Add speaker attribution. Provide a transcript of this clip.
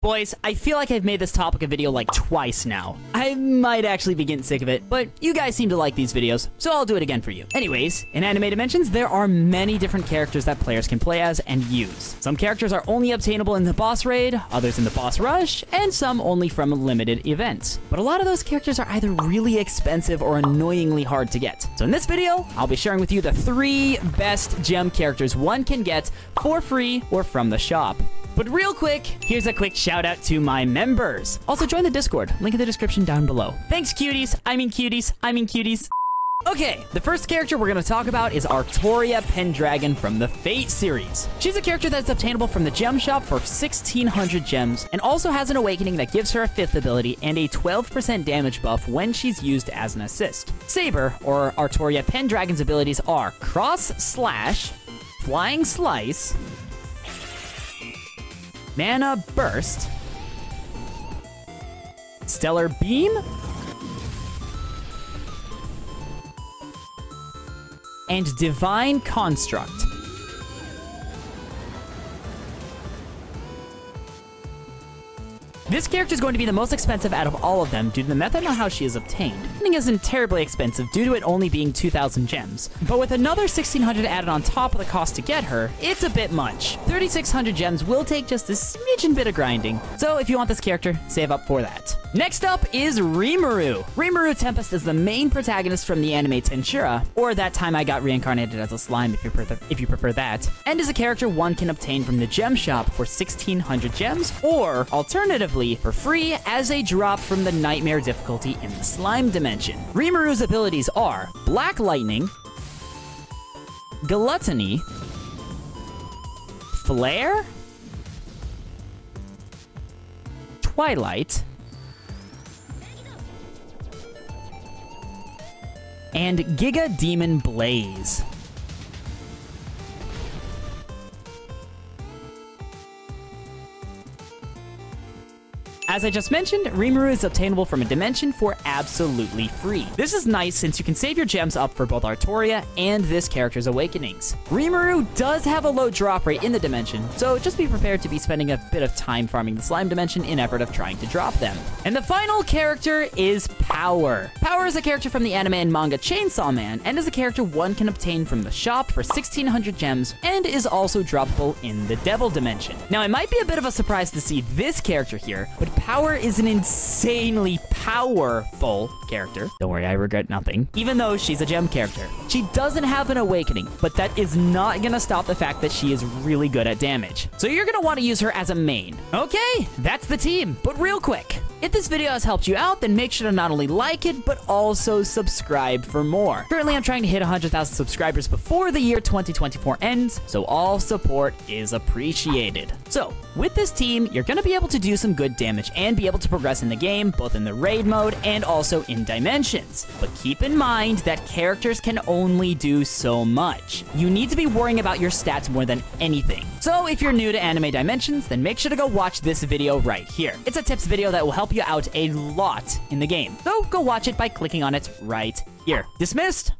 Speaker 1: Boys, I feel like I've made this topic a video like twice now. I might actually be getting sick of it, but you guys seem to like these videos, so I'll do it again for you. Anyways, in Anime Dimensions, there are many different characters that players can play as and use. Some characters are only obtainable in the boss raid, others in the boss rush, and some only from limited events. But a lot of those characters are either really expensive or annoyingly hard to get. So in this video, I'll be sharing with you the three best gem characters one can get for free or from the shop. But real quick, here's a quick shout out to my members. Also, join the Discord, link in the description down below. Thanks, cuties. I mean cuties. I mean cuties. Okay, the first character we're going to talk about is Artoria Pendragon from the Fate series. She's a character that's obtainable from the gem shop for 1600 gems and also has an awakening that gives her a fifth ability and a 12% damage buff when she's used as an assist. Saber, or Artoria Pendragon's abilities are Cross Slash, Flying Slice, Mana Burst, Stellar Beam, and Divine Construct. This character is going to be the most expensive out of all of them due to the method on how she is obtained. Ending isn't terribly expensive due to it only being 2,000 gems, but with another 1,600 added on top of the cost to get her, it's a bit much. 3,600 gems will take just a smidgen bit of grinding, so if you want this character, save up for that. Next up is Rimuru. Rimuru Tempest is the main protagonist from the anime Tensura, or That Time I Got Reincarnated as a Slime if you, prefer, if you prefer that, and is a character one can obtain from the gem shop for 1,600 gems, or alternatively, for free as a drop from the Nightmare difficulty in the Slime Dimension. Rimuru's abilities are Black Lightning, Gluttony, Flare, Twilight, and Giga Demon Blaze. As I just mentioned, Rimuru is obtainable from a dimension for absolutely free. This is nice since you can save your gems up for both Artoria and this character's awakenings. Rimuru does have a low drop rate in the dimension, so just be prepared to be spending a bit of time farming the slime dimension in effort of trying to drop them. And the final character is Power. Power is a character from the anime and manga Chainsaw Man, and is a character one can obtain from the shop for 1600 gems, and is also droppable in the Devil Dimension. Now, it might be a bit of a surprise to see this character here, but Power is an insanely powerful character. Don't worry, I regret nothing. Even though she's a gem character. She doesn't have an awakening, but that is not gonna stop the fact that she is really good at damage. So you're gonna wanna use her as a main. Okay, that's the team. But real quick, if this video has helped you out, then make sure to not only like it, but also subscribe for more. Currently, I'm trying to hit 100,000 subscribers before the year 2024 ends, so all support is appreciated. So, with this team, you're gonna be able to do some good damage and be able to progress in the game, both in the raid mode and also in dimensions. But keep in mind that characters can only do so much. You need to be worrying about your stats more than anything. So if you're new to Anime Dimensions, then make sure to go watch this video right here. It's a tips video that will help you out a lot in the game. So go watch it by clicking on it right here. Dismissed?